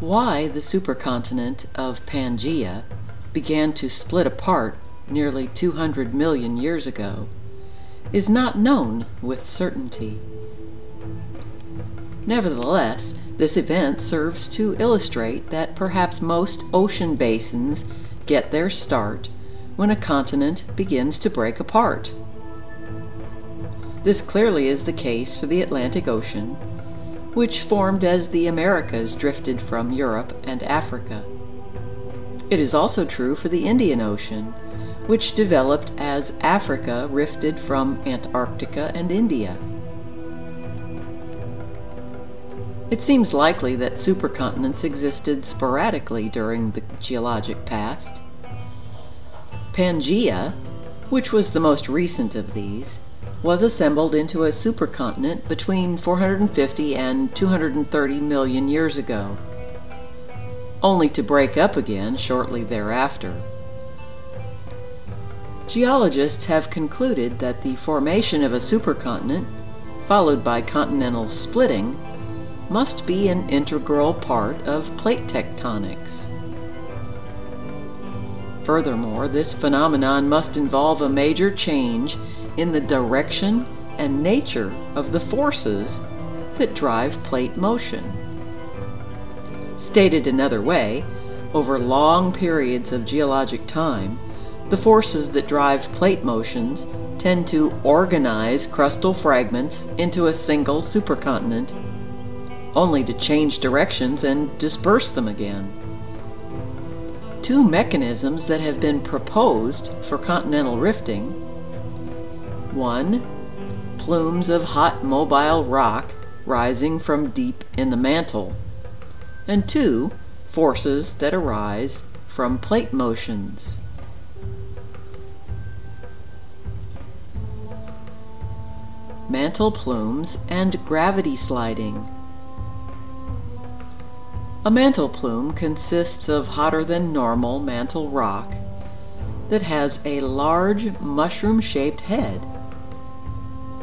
Why the supercontinent of Pangaea began to split apart nearly 200 million years ago is not known with certainty. Nevertheless, this event serves to illustrate that perhaps most ocean basins get their start when a continent begins to break apart. This clearly is the case for the Atlantic Ocean, which formed as the Americas drifted from Europe and Africa. It is also true for the Indian Ocean, which developed as Africa rifted from Antarctica and India. It seems likely that supercontinents existed sporadically during the geologic past. Pangaea, which was the most recent of these, was assembled into a supercontinent between 450 and 230 million years ago, only to break up again shortly thereafter. Geologists have concluded that the formation of a supercontinent, followed by continental splitting, must be an integral part of plate tectonics. Furthermore, this phenomenon must involve a major change in the direction and nature of the forces that drive plate motion. Stated another way, over long periods of geologic time, the forces that drive plate motions tend to organize crustal fragments into a single supercontinent only to change directions and disperse them again. Two mechanisms that have been proposed for continental rifting one, plumes of hot mobile rock rising from deep in the mantle, and two, forces that arise from plate motions. Mantle plumes and gravity sliding. A mantle plume consists of hotter than normal mantle rock that has a large mushroom shaped head,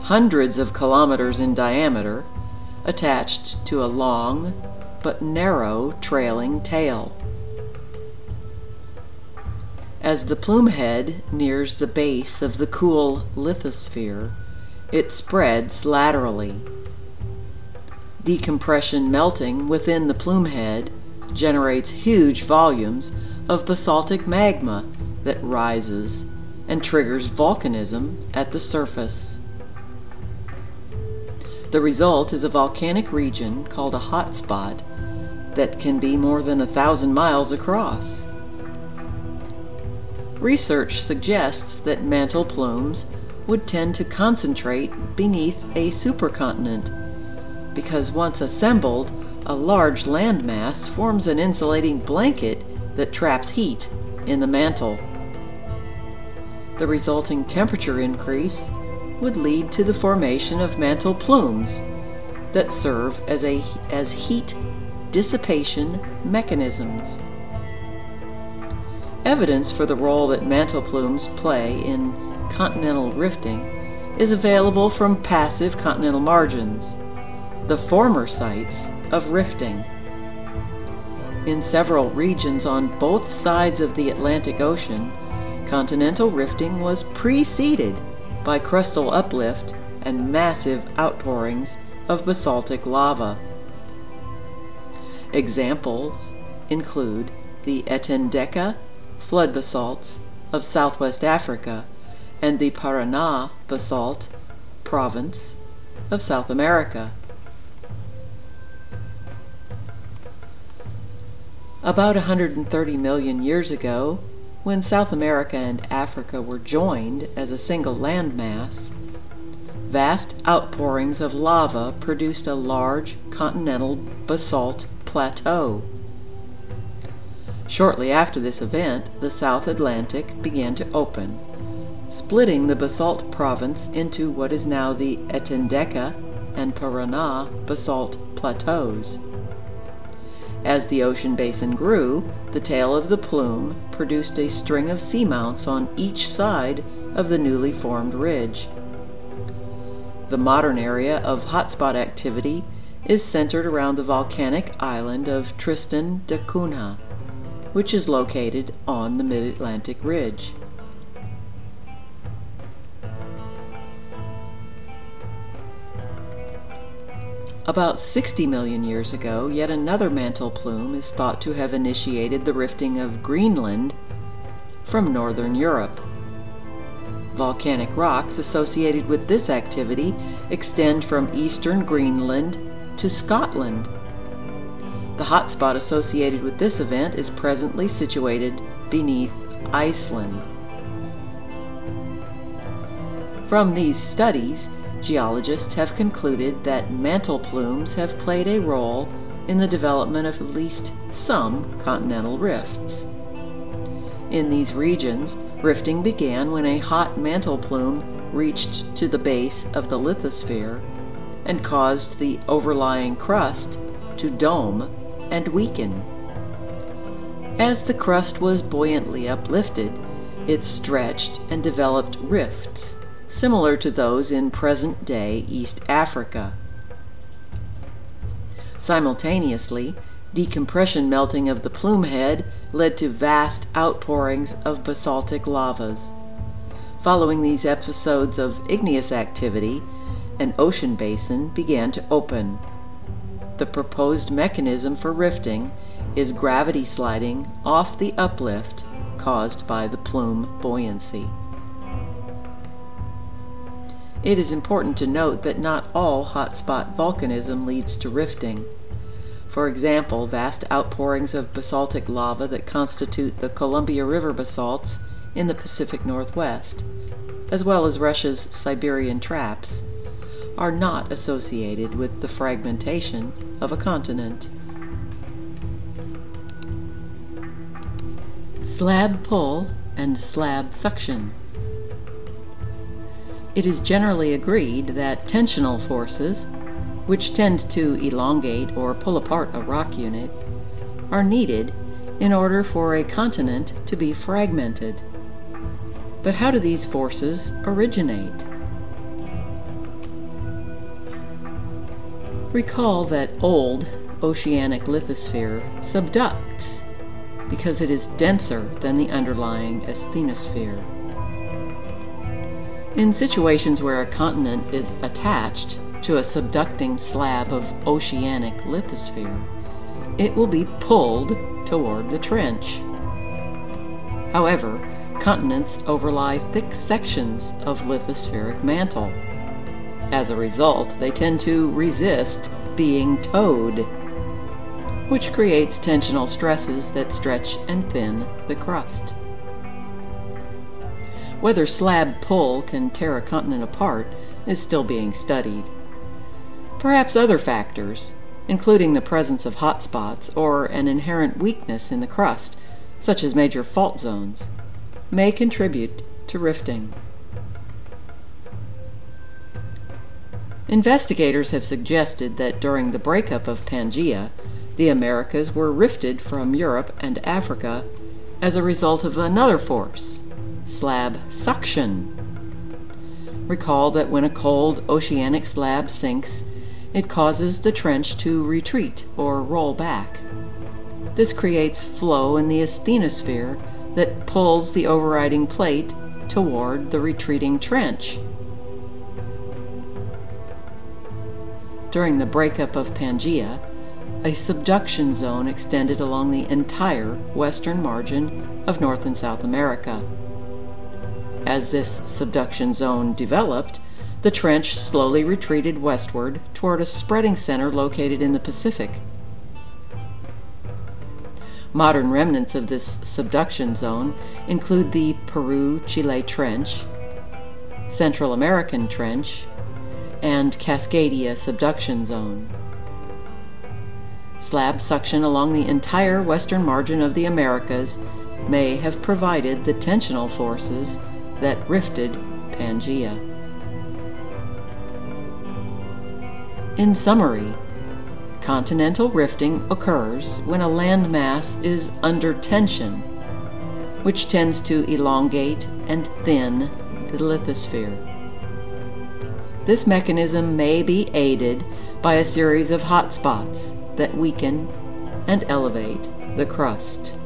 hundreds of kilometers in diameter, attached to a long but narrow trailing tail. As the plume head nears the base of the cool lithosphere, it spreads laterally Decompression melting within the plume head generates huge volumes of basaltic magma that rises and triggers volcanism at the surface. The result is a volcanic region called a hotspot that can be more than a thousand miles across. Research suggests that mantle plumes would tend to concentrate beneath a supercontinent because once assembled, a large landmass forms an insulating blanket that traps heat in the mantle. The resulting temperature increase would lead to the formation of mantle plumes that serve as, a, as heat dissipation mechanisms. Evidence for the role that mantle plumes play in continental rifting is available from passive continental margins the former sites of rifting. In several regions on both sides of the Atlantic Ocean, continental rifting was preceded by crustal uplift and massive outpourings of basaltic lava. Examples include the Etendeka flood basalts of southwest Africa and the Parana basalt province of South America. About 130 million years ago, when South America and Africa were joined as a single landmass, vast outpourings of lava produced a large continental basalt plateau. Shortly after this event, the South Atlantic began to open, splitting the basalt province into what is now the Etendeka and Parana basalt plateaus. As the ocean basin grew, the tail of the plume produced a string of seamounts on each side of the newly formed ridge. The modern area of hotspot activity is centered around the volcanic island of Tristan da Cunha, which is located on the Mid-Atlantic Ridge. About 60 million years ago, yet another mantle plume is thought to have initiated the rifting of Greenland from northern Europe. Volcanic rocks associated with this activity extend from eastern Greenland to Scotland. The hotspot associated with this event is presently situated beneath Iceland. From these studies, geologists have concluded that mantle plumes have played a role in the development of at least some continental rifts. In these regions, rifting began when a hot mantle plume reached to the base of the lithosphere and caused the overlying crust to dome and weaken. As the crust was buoyantly uplifted, it stretched and developed rifts similar to those in present-day East Africa. Simultaneously, decompression melting of the plume head led to vast outpourings of basaltic lavas. Following these episodes of igneous activity, an ocean basin began to open. The proposed mechanism for rifting is gravity sliding off the uplift caused by the plume buoyancy. It is important to note that not all hotspot volcanism leads to rifting. For example, vast outpourings of basaltic lava that constitute the Columbia River basalts in the Pacific Northwest, as well as Russia's Siberian traps, are not associated with the fragmentation of a continent. Slab pull and slab suction. It is generally agreed that tensional forces, which tend to elongate or pull apart a rock unit, are needed in order for a continent to be fragmented. But how do these forces originate? Recall that old oceanic lithosphere subducts because it is denser than the underlying asthenosphere. In situations where a continent is attached to a subducting slab of oceanic lithosphere, it will be pulled toward the trench. However, continents overlie thick sections of lithospheric mantle. As a result, they tend to resist being towed, which creates tensional stresses that stretch and thin the crust. Whether slab pull can tear a continent apart is still being studied. Perhaps other factors, including the presence of hot spots or an inherent weakness in the crust, such as major fault zones, may contribute to rifting. Investigators have suggested that during the breakup of Pangaea, the Americas were rifted from Europe and Africa as a result of another force, slab suction. Recall that when a cold oceanic slab sinks, it causes the trench to retreat or roll back. This creates flow in the asthenosphere that pulls the overriding plate toward the retreating trench. During the breakup of Pangaea, a subduction zone extended along the entire western margin of North and South America. As this subduction zone developed, the trench slowly retreated westward toward a spreading center located in the Pacific. Modern remnants of this subduction zone include the Peru-Chile Trench, Central American Trench, and Cascadia subduction zone. Slab suction along the entire western margin of the Americas may have provided the tensional forces that rifted Pangaea. In summary, continental rifting occurs when a landmass is under tension, which tends to elongate and thin the lithosphere. This mechanism may be aided by a series of hot spots that weaken and elevate the crust.